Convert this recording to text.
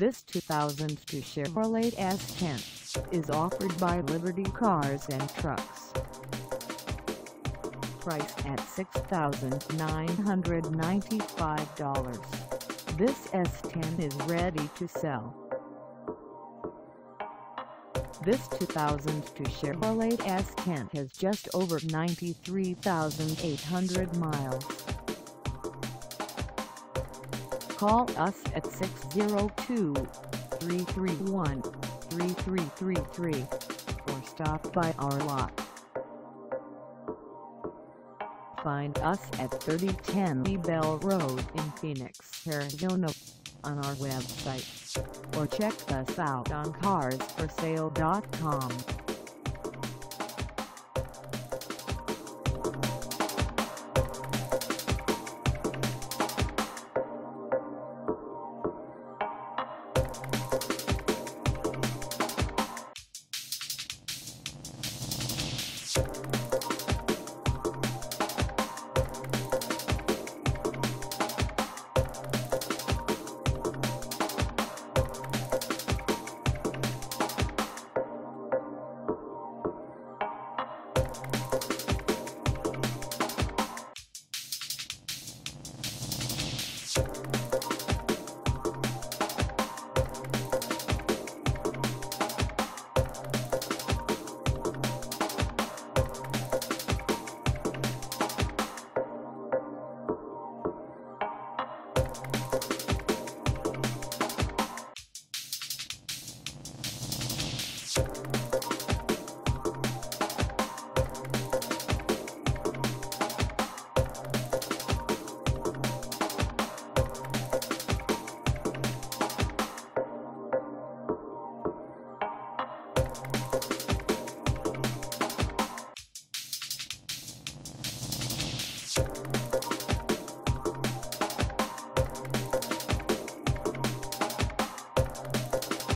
This 2002 Chevrolet S10 is offered by Liberty Cars and Trucks. Priced at $6,995, this S10 is ready to sell. This 2002 Chevrolet S10 has just over 93,800 miles. Call us at 602-331-3333 or stop by our lot. Find us at 3010 Bell Road in Phoenix, Arizona on our website or check us out on carsforsale.com. Thank